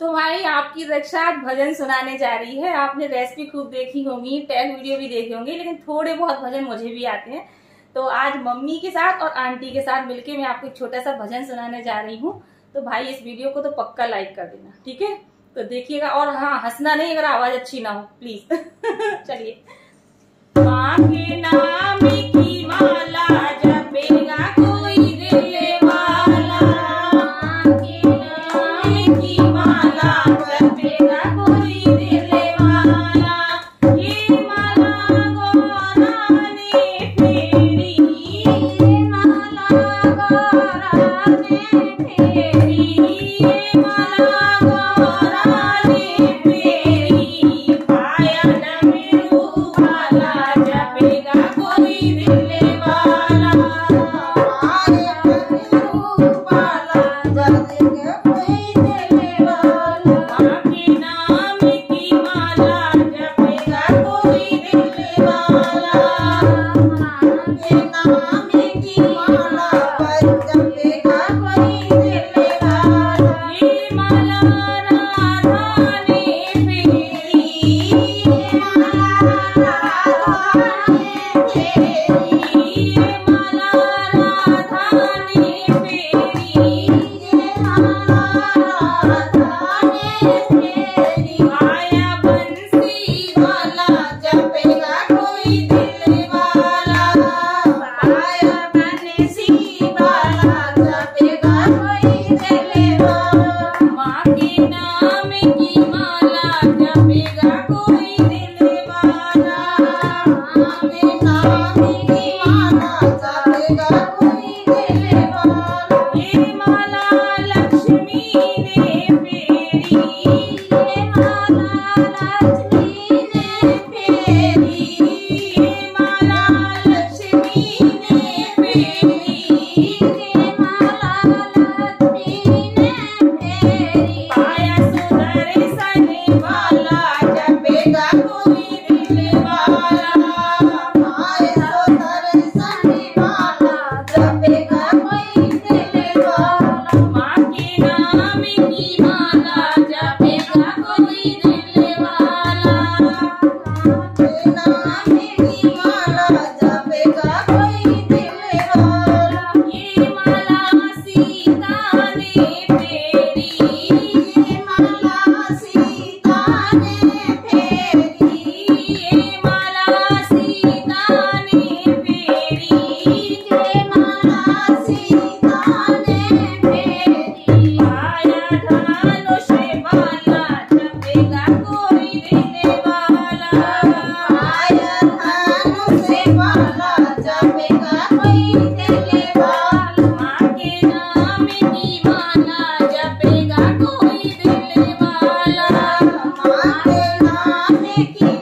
तो भाई, आपकी रक्षा भजन सुनाने जा रही है। आपने रेसिपी खूब देखी होगी टैग वीडियो भी देखी होंगे, लेकिन थोड़े बहुत भजन मुझे भी आते हैं। तो आज मम्मी के साथ और आंटी के साथ मिलके मैं आपको एक छोटा सा भजन सुनाने जा रही हूँ। तो भाई, इस वीडियो को तो पक्का लाइक कर देना, ठीक है? तो देखिएगा, और हाँ हंसना नहीं अगर आवाज़ अच्छी ना हो प्लीज़ चलिए। नाम की जपेगा। Becky.